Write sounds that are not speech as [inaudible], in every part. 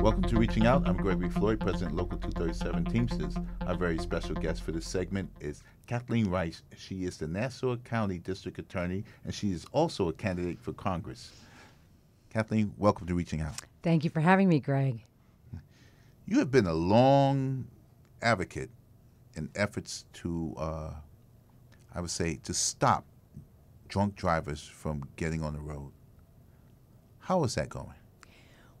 Welcome to Reaching Out. I'm Gregory Floyd, President Local 237 Teamsters. Our very special guest for this segment is Kathleen Rice. She is the Nassau County District Attorney, and she is also a candidate for Congress. Kathleen, welcome to Reaching Out. Thank you for having me, Greg. You have been a long advocate in efforts to, uh, I would say, to stop drunk drivers from getting on the road. How is that going?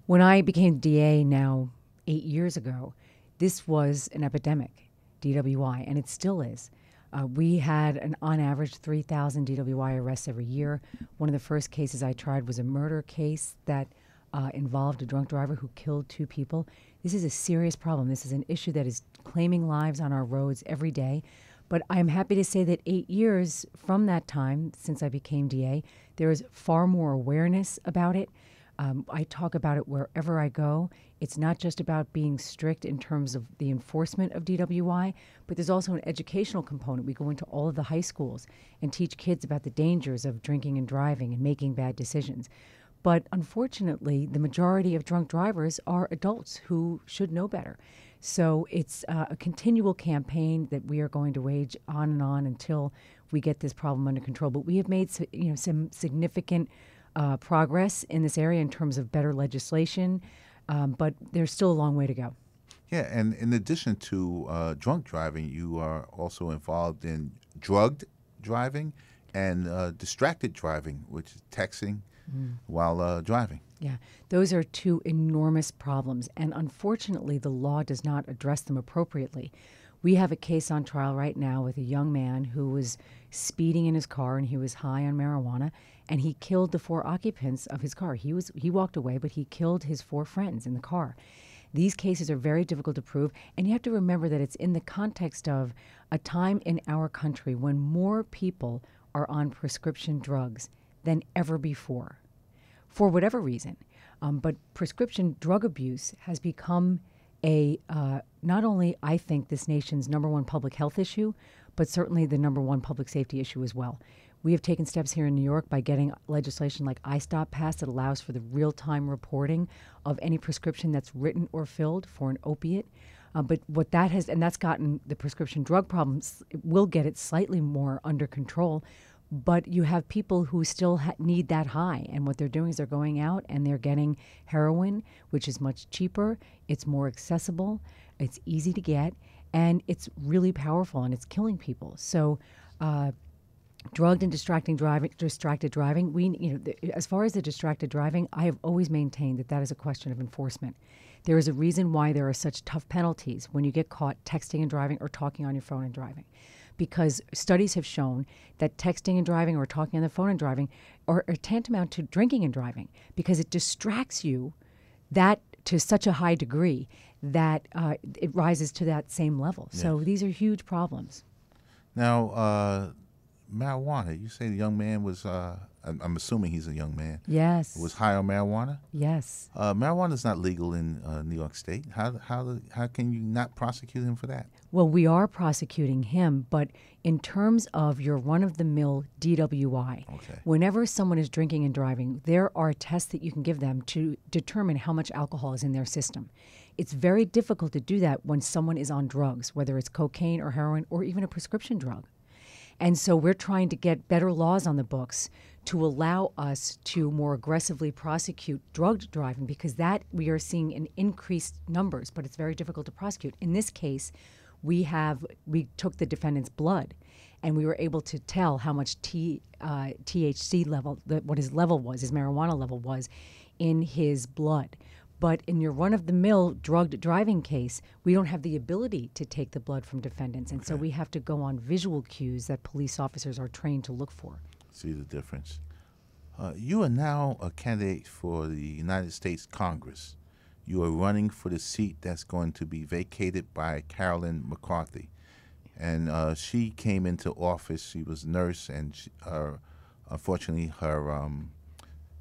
When I became DA now eight years ago, this was an epidemic, DWI, and it still is. Uh, we had an on average 3,000 DWI arrests every year. One of the first cases I tried was a murder case that uh, involved a drunk driver who killed two people. This is a serious problem. This is an issue that is claiming lives on our roads every day. But I'm happy to say that eight years from that time, since I became DA, there is far more awareness about it. Um, I talk about it wherever I go. It's not just about being strict in terms of the enforcement of DWI, but there's also an educational component. We go into all of the high schools and teach kids about the dangers of drinking and driving and making bad decisions. But unfortunately, the majority of drunk drivers are adults who should know better. So it's uh, a continual campaign that we are going to wage on and on until we get this problem under control. But we have made you know some significant uh, progress in this area in terms of better legislation, um, but there's still a long way to go. Yeah, and in addition to uh, drunk driving, you are also involved in drugged driving and uh, distracted driving, which is texting mm. while uh, driving. Yeah, those are two enormous problems, and unfortunately, the law does not address them appropriately. We have a case on trial right now with a young man who was speeding in his car and he was high on marijuana and he killed the four occupants of his car. He was he walked away, but he killed his four friends in the car. These cases are very difficult to prove, and you have to remember that it's in the context of a time in our country when more people are on prescription drugs than ever before, for whatever reason. Um, but prescription drug abuse has become a uh, not only I think this nation's number one public health issue, but certainly the number one public safety issue as well. We have taken steps here in New York by getting legislation like iStop passed that allows for the real time reporting of any prescription that's written or filled for an opiate. Uh, but what that has, and that's gotten the prescription drug problems, will get it slightly more under control. But you have people who still ha- need that high. And what they're doing is they're going out and they're getting heroin, which is much cheaper, it's more accessible, it's easy to get, and it's really powerful and it's killing people. So, uh, drugged and distracting driving distracted driving we you know the, as far as the distracted driving i have always maintained that that is a question of enforcement there is a reason why there are such tough penalties when you get caught texting and driving or talking on your phone and driving. Because studies have shown that texting and driving or talking on the phone and driving are, are tantamount to drinking and driving because it distracts you that to such a high degree that uh, it rises to that same level. Yes. so these are huge problems. Now uh marijuana. You say the young man was. Uh, I'm assuming he's a young man. Yes. Was high on marijuana. Yes. Uh, marijuana is not legal in uh, New York State. How how how can you not prosecute him for that? Well, we are prosecuting him, but in terms of your run-of-the-mill DWI, okay. whenever someone is drinking and driving, there are tests that you can give them to determine how much alcohol is in their system. It's very difficult to do that when someone is on drugs, whether it's cocaine or heroin or even a prescription drug. And so we're trying to get better laws on the books to allow us to more aggressively prosecute drug driving because that we are seeing in increased numbers, but it's very difficult to prosecute. In this case, we have we took the defendant's blood and we were able to tell how much T, uh, THC level, the, what his level was, his marijuana level was in his blood. But in your run of the mill drugged driving case, we don't have the ability to take the blood from defendants. And okay. so we have to go on visual cues that police officers are trained to look for. See the difference. Uh, you are now a candidate for the United States Congress. You are running for the seat that's going to be vacated by Carolyn McCarthy. And uh, she came into office, she was a nurse, and she, uh, unfortunately, her um,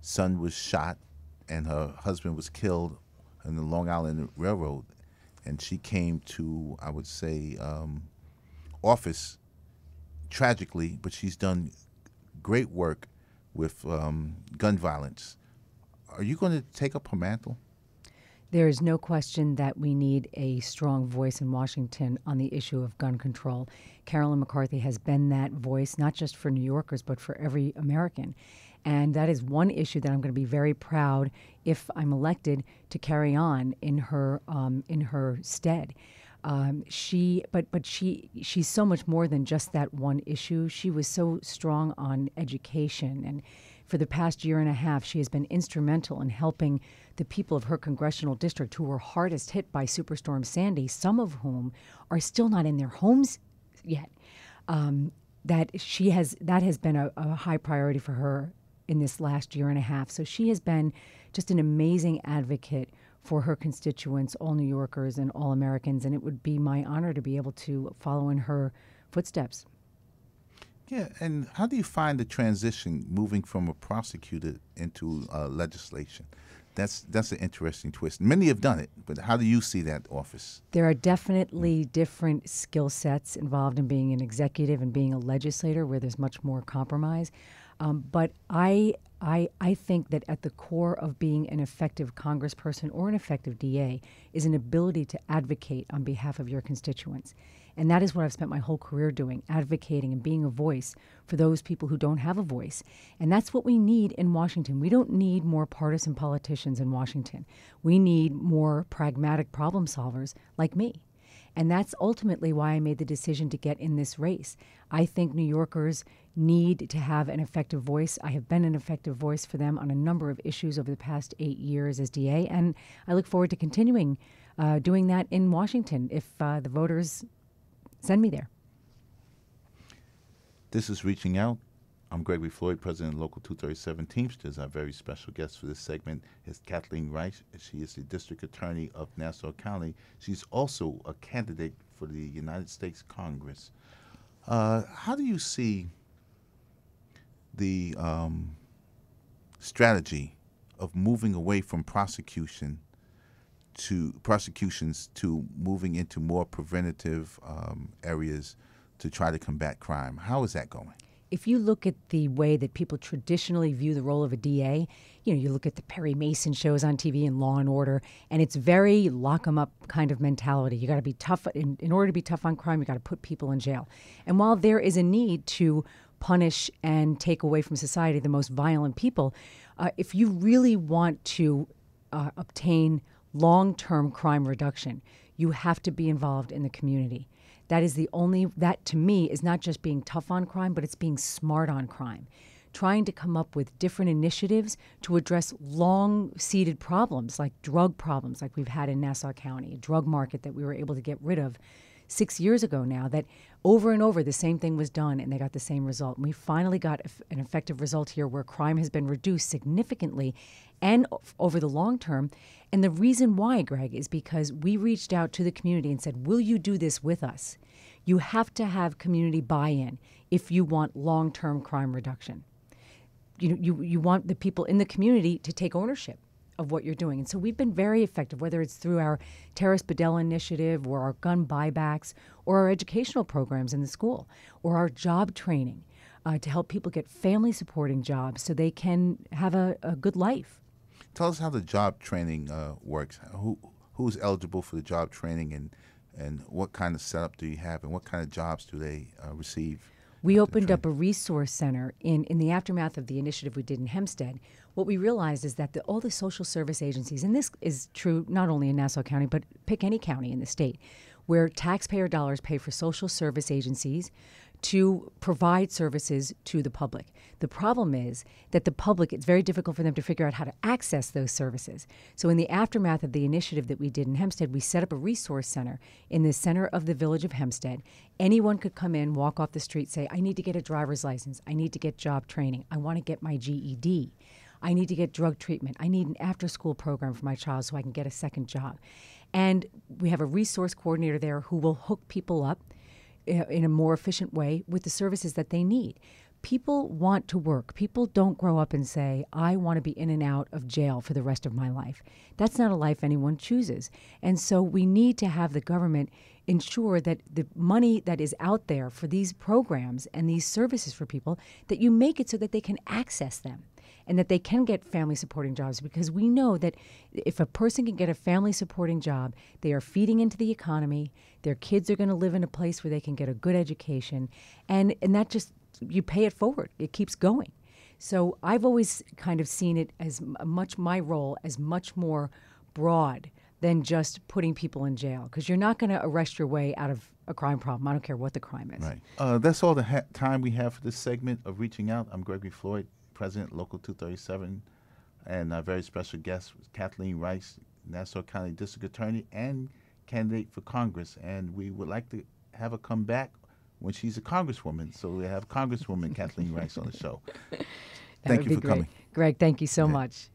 son was shot and her husband was killed in the Long Island Railroad, and she came to, I would say, um, office tragically, but she's done great work with um, gun violence. Are you going to take up her mantle? There is no question that we need a strong voice in Washington on the issue of gun control. Carolyn McCarthy has been that voice, not just for New Yorkers, but for every American. And that is one issue that I'm going to be very proud if I'm elected to carry on in her um, in her stead. Um, she, but but she she's so much more than just that one issue. She was so strong on education, and for the past year and a half, she has been instrumental in helping the people of her congressional district who were hardest hit by Superstorm Sandy, some of whom are still not in their homes yet. Um, that she has that has been a, a high priority for her in this last year and a half. So she has been just an amazing advocate for her constituents, all New Yorkers and all Americans, and it would be my honor to be able to follow in her footsteps. Yeah, and how do you find the transition moving from a prosecutor into uh, legislation? That's that's an interesting twist. Many have done it, but how do you see that office? There are definitely different skill sets involved in being an executive and being a legislator, where there's much more compromise. Um, but I, I, I think that at the core of being an effective congressperson or an effective DA is an ability to advocate on behalf of your constituents. And that is what I've spent my whole career doing, advocating and being a voice for those people who don't have a voice. And that's what we need in Washington. We don't need more partisan politicians in Washington. We need more pragmatic problem solvers like me. And that's ultimately why I made the decision to get in this race. I think New Yorkers need to have an effective voice. I have been an effective voice for them on a number of issues over the past eight years as DA, and I look forward to continuing uh, doing that in Washington if uh, the voters send me there. This is Reaching Out. I'm Gregory Floyd, President of Local 237 Teamsters. Our very special guest for this segment is Kathleen Rice. She is the District Attorney of Nassau County. She's also a candidate for the United States Congress. Uh, how do you see the um, strategy of moving away from prosecution to prosecutions to moving into more preventative um, areas to try to combat crime? How is that going? if you look at the way that people traditionally view the role of a DA, you know, you look at the Perry Mason shows on TV and Law and Order, and it's very lock 'em up kind of mentality. You got to be tough in, in order to be tough on crime. You got to put people in jail. And while there is a need to punish and take away from society the most violent people, uh, if you really want to uh, obtain long-term crime reduction, you have to be involved in the community. That is the only, that to me is not just being tough on crime, but it's being smart on crime. Trying to come up with different initiatives to address long seated problems like drug problems, like we've had in Nassau County, a drug market that we were able to get rid of six years ago now that over and over the same thing was done and they got the same result. And we finally got an effective result here where crime has been reduced significantly and over the long term. And the reason why, Greg, is because we reached out to the community and said, Will you do this with us? You have to have community buy in if you want long term crime reduction. You, you, you want the people in the community to take ownership of what you're doing. And so we've been very effective, whether it's through our Terrace Bedell initiative or our gun buybacks or our educational programs in the school or our job training uh, to help people get family supporting jobs so they can have a, a good life. Tell us how the job training uh, works. Who who's eligible for the job training and and what kind of setup do you have and what kind of jobs do they uh, receive? We opened up a resource center in, in the aftermath of the initiative we did in Hempstead. What we realized is that the, all the social service agencies, and this is true not only in Nassau County, but pick any county in the state, where taxpayer dollars pay for social service agencies to provide services to the public. The problem is that the public, it's very difficult for them to figure out how to access those services. So, in the aftermath of the initiative that we did in Hempstead, we set up a resource center in the center of the village of Hempstead. Anyone could come in, walk off the street, say, I need to get a driver's license, I need to get job training, I want to get my GED. I need to get drug treatment. I need an after school program for my child so I can get a second job. And we have a resource coordinator there who will hook people up in a more efficient way with the services that they need. people want to work. People don't grow up and say, I want to be in and out of jail for the rest of my life. That's not a life anyone chooses. And so we need to have the government ensure that the money that is out there for these programs and these services for people, that you make it so that they can access them and that they can get family supporting jobs because we know that if a person can get a family supporting job, they are feeding into the economy. Their kids are going to live in a place where they can get a good education, and and that just you pay it forward. It keeps going. So I've always kind of seen it as much my role as much more broad than just putting people in jail because you're not going to arrest your way out of a crime problem. I don't care what the crime is. Right. Uh, that's all the ha- time we have for this segment of Reaching Out. I'm Gregory Floyd. President, Local 237, and a very special guest was Kathleen Rice, Nassau County District Attorney and candidate for Congress. And we would like to have her come back when she's a Congresswoman. So we have Congresswoman [laughs] Kathleen Rice on the show. thank you for great. coming. Greg, thank you so yeah. much.